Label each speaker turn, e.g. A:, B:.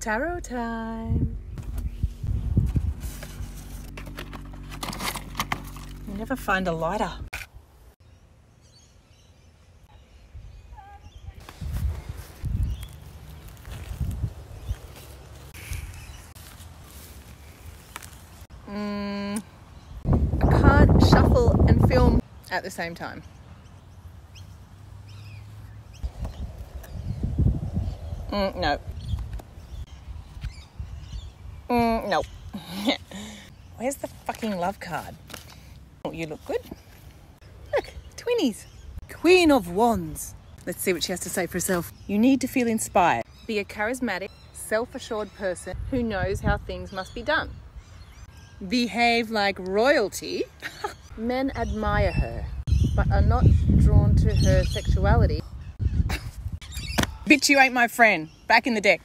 A: Tarot time. You never find a lighter. Mm, I can't shuffle and film at the same time. Mm, no. Mm, no. Where's the fucking love card? Oh, you look good. Look, twinnies. Queen of Wands. Let's see what she has to say for herself. You need to feel inspired. Be a charismatic, self assured person who knows how things must be done. Behave like royalty. Men admire her, but are not drawn to her sexuality. Bitch, you ain't my friend. Back in the deck.